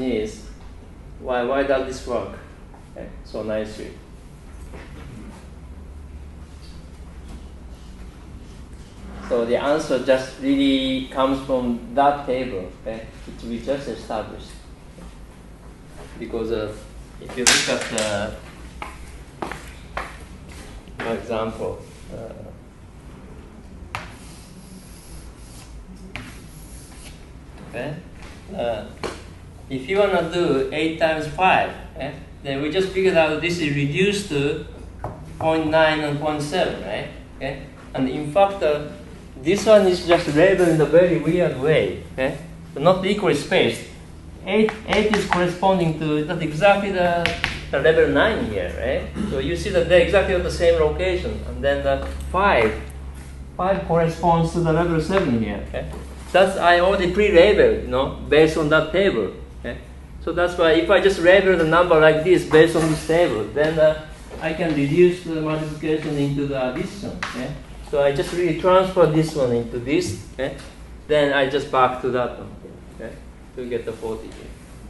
question is, why, why does this work okay, so nicely? So the answer just really comes from that table, okay, which we just established. Because uh, if you look at the, for example, uh, okay, uh, if you want to do 8 times 5, okay, then we just figured out this is reduced to 0.9 and 0.7, right? Okay? And in fact, uh, this one is just labeled in a very weird way, okay? not equally spaced. 8, 8 is corresponding to not exactly the, the level 9 here, right? So you see that they're exactly at the same location. And then the 5, 5 corresponds to the level 7 here, okay? That's I already pre-labeled, you know, based on that table. So that's why if I just label the number like this based on this table, then uh, I can reduce the multiplication into the addition. So I just really transfer this one into this, then I just back to that one, to get the 40.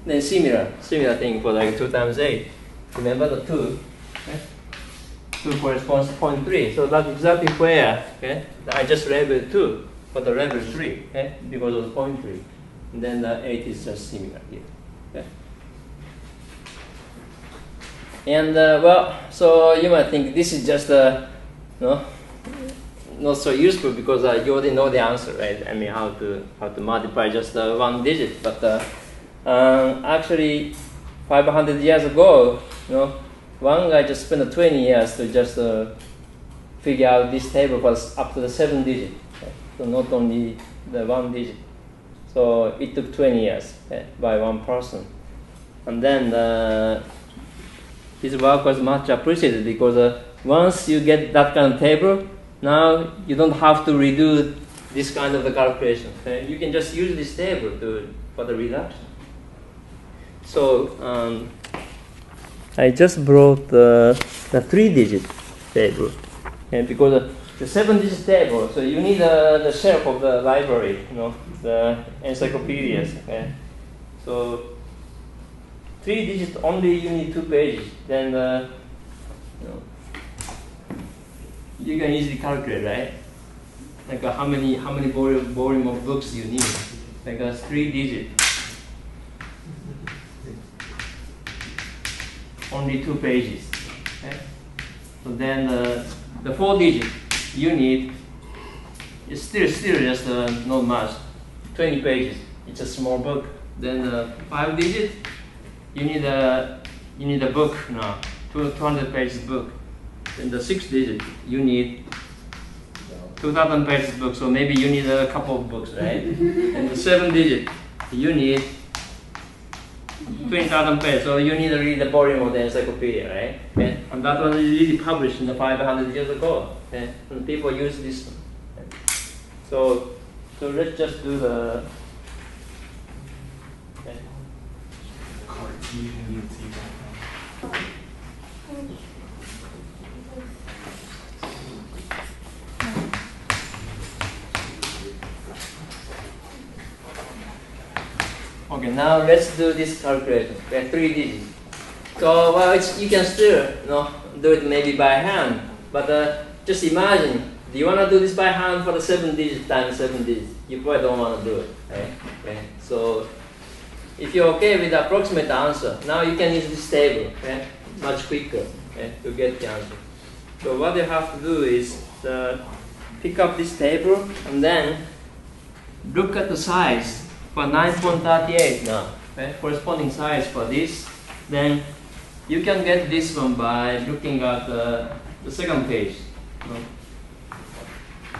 Then similar, similar thing for like 2 times 8. Remember the 2? Okay? 2 corresponds to 0.3, so that's exactly where okay? I just labeled 2 for the level 3 okay? because of the 0.3. And then the 8 is just similar here. And uh, well, so you might think this is just you know, not so useful because uh, you already know the answer, right? I mean, how to how to multiply just uh, one digit. But uh, um, actually, 500 years ago, you know, one guy just spent 20 years to just uh, figure out this table was up to the seven digit. Okay? So not only the one digit. So it took 20 years okay, by one person. And then uh, his work was much appreciated because uh, once you get that kind of table, now you don't have to redo this kind of the calculation. Okay? You can just use this table to, for the reduction. So um, I just brought the, the three-digit table, okay? because uh, the seven-digit table, so you need uh, the shelf of the library, you know, the encyclopedias. Okay? So three digits only you need two pages. Then uh, you, know, you can easily calculate, right? Like uh, how many how many volume, volume of books you need. Like a three digit. Only two pages. Okay? So then uh, the four digit you need it's still still just uh, not much. 20 pages. It's a small book. Then the five digit you need a you need a book now, 200 pages book. Then the six digit, you need 2,000 pages book. So maybe you need a couple of books, right? and the seven digit, you need 20,000 pages. So you need to read the volume of the encyclopedia, right? And that one is really published in the 500 years ago. Okay? And people use this. Okay? So, so let's just do the. Okay. Okay, now let's do this calculation. Have three digits. So well, you can still you know, do it maybe by hand, but uh, just imagine. Do you want to do this by hand for the seven digits times seven digits? You probably don't want to do it, right? Okay. So if you're okay with the approximate answer, now you can use this table, okay? Much quicker, okay, to get the answer. So what you have to do is uh, pick up this table and then look at the size for 9.38 now, okay? corresponding size for this, then you can get this one by looking at the, the second page.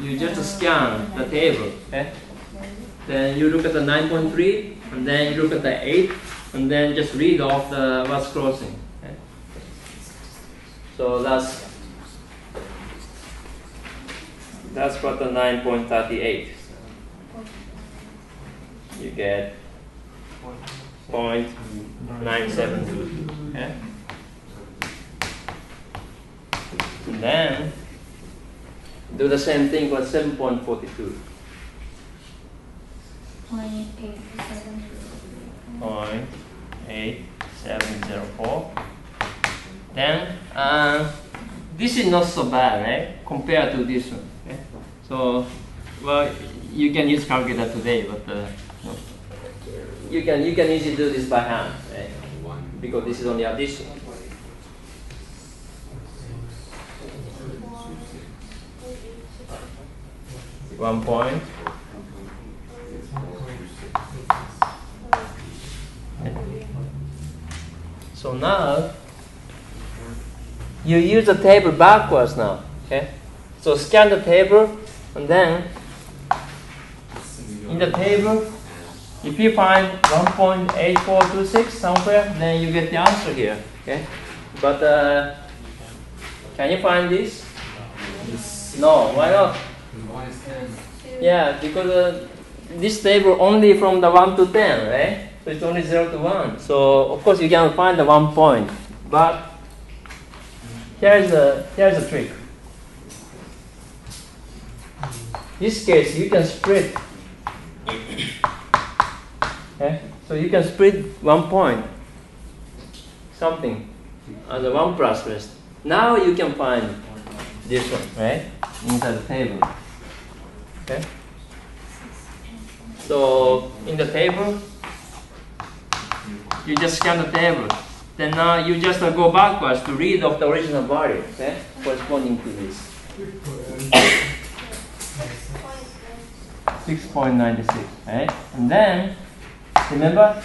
You just scan the table, okay? Then you look at the 9.3, and then you look at the 8, and then just read off the what's crossing. Okay? So that's that's what the 9.38 you get 0.972. Okay? And then do the same thing for 7.42. Point eight seven. Point 1.8704. Then uh, this is not so bad, right? Compared to this one. Okay? So, well, you can use calculator today, but uh, you can you can easily do this by hand, right? Because this is only addition. One point. So now you use the table backwards now. Okay? So scan the table and then in the table if you find 1.8426 somewhere, then you get the answer here. Okay? But uh, can you find this? No, why not? Yeah, because uh, this table only from the 1 to 10, right? So it's only 0 to 1. So of course you can find the one point. But here's a, here's a trick. this case you can split. Okay? So you can split one point, something, on the one plus rest. Now you can find this one, right? Inside the table. Okay? So in the table, you just scan the table. Then now you just uh, go backwards to read of the original value, okay? Corresponding to this. 6.96, right? And then, remember,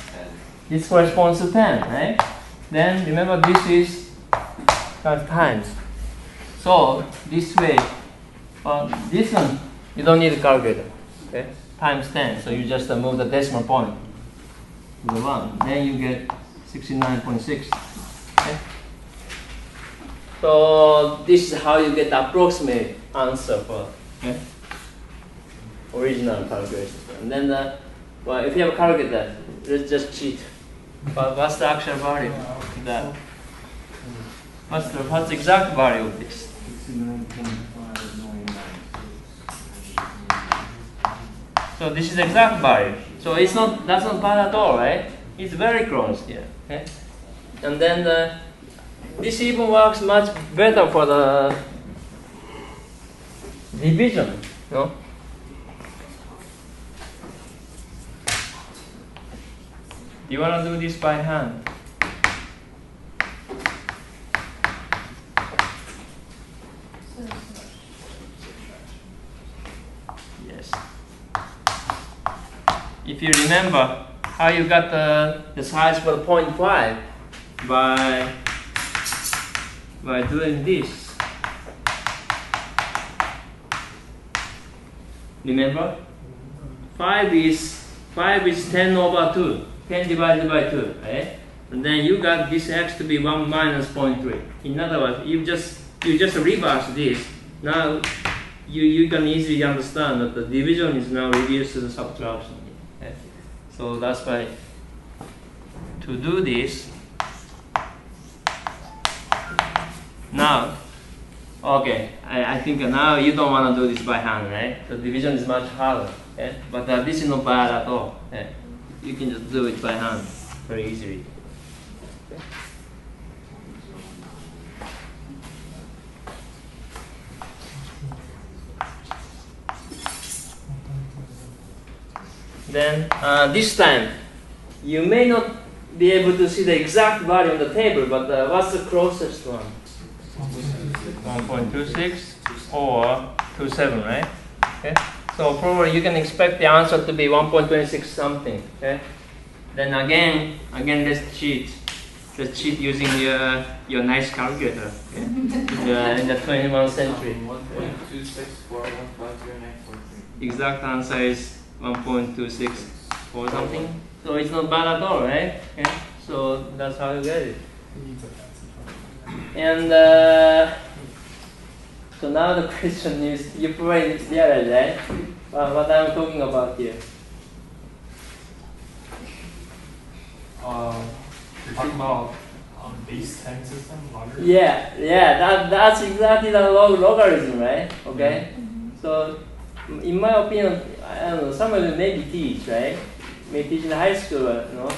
this corresponds to 10, right? Then remember this is times. So this way, well, this one you don't need a calculator, okay? Times 10, so you just uh, move the decimal point to the one. Then you get 69.6. Okay? So this is how you get the approximate answer for okay? original calculation. And then, the, well, if you have a calculator, let's just cheat. But what's the actual value of that? What's the what's the exact value of this? So this is exact value. So it's not that's not bad at all, right? It's very close here. Okay? And then the, this even works much better for the division. No? You want to do this by hand? Yes. If you remember how you got the, the size for the point five by by doing this. Remember? Five is five is ten over two. 10 divided by 2, right? And then you got this x to be 1 minus 0.3. In other words, you just you just reverse this. Now you, you can easily understand that the division is now reduced to the subtraction. So that's why to do this now okay I, I think now you don't want to do this by hand right? The division is much harder but uh, this is not bad at all you can just do it by hand very easily. Then uh, this time, you may not be able to see the exact value on the table, but uh, what's the closest one? 1.26 or 27, right? Okay. So probably you can expect the answer to be 1.26 something. Okay. Then again, again let's cheat. Let's cheat using your your nice calculator. Okay? in, the, in the 21st century. 1.26415094. Exact answer is 1.26 or something. So it's not bad at all, right? Okay. So that's how you get it. And uh, so now the question is, you probably realize, right? Uh, what I'm talking about here. Uh, you're talking about um, base 10 system, logarithm? Yeah, yeah, that, that's exactly the log logarithm, right? Okay. So, in my opinion, I don't know, some of you maybe teach, right? May teach in high school, you know.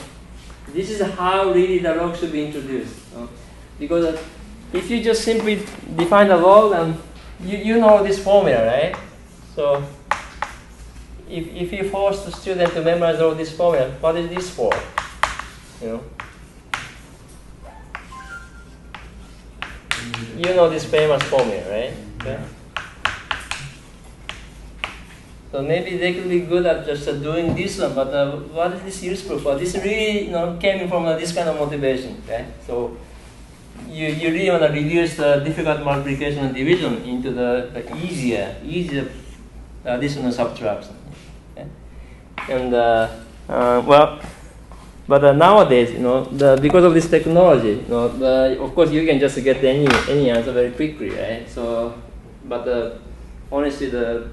This is how really the log should be introduced. Uh, because uh, if you just simply define the log, and you, you know this formula, right? So if, if you force the student to memorize all this formula, what is this for? You know? You know this famous formula, right? Okay. So maybe they could be good at just uh, doing this one, but uh, what is this useful for? This really you know, came from uh, this kind of motivation. Okay? So you, you really want to reduce the difficult multiplication and division into the, the easier, easier addition and subtraction. Okay? And uh, uh, well, but uh, nowadays, you know, the, because of this technology, you know, the, of course you can just get any any answer very quickly, right? So, but uh, honestly, the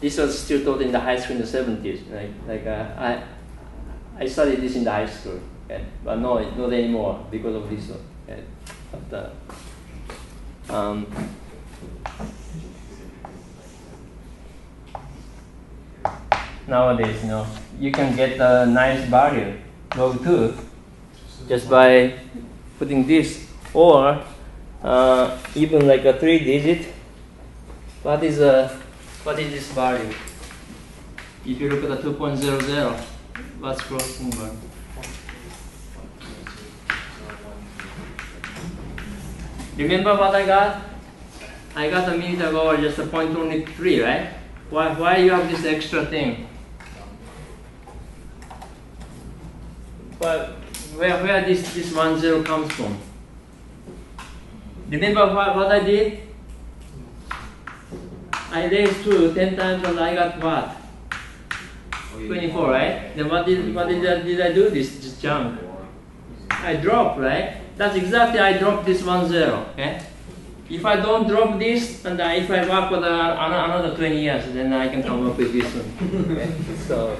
this was still taught in the high school in the 70s. Like, like uh, I, I studied this in the high school, okay? but no, not anymore because of this. Okay? But, uh, um, nowadays, you know, you can get a nice value, log 2, just by putting this, or uh, even like a three digit. What is a what is this value? If you look at the 2.00, what's cross number? Remember what I got? I got a minute ago just a point only 3, right? Why, why you have this extra thing? But where, where this, this one zero comes from? Remember what, what I did? I raised 2 10 times and I got what? 24, right? Then what did, what did, I, did I do this, this jump? I drop, right? That's exactly I drop this 1 0, okay? If I don't drop this, and if I work for the, another 20 years, then I can come up with this one. Okay? So.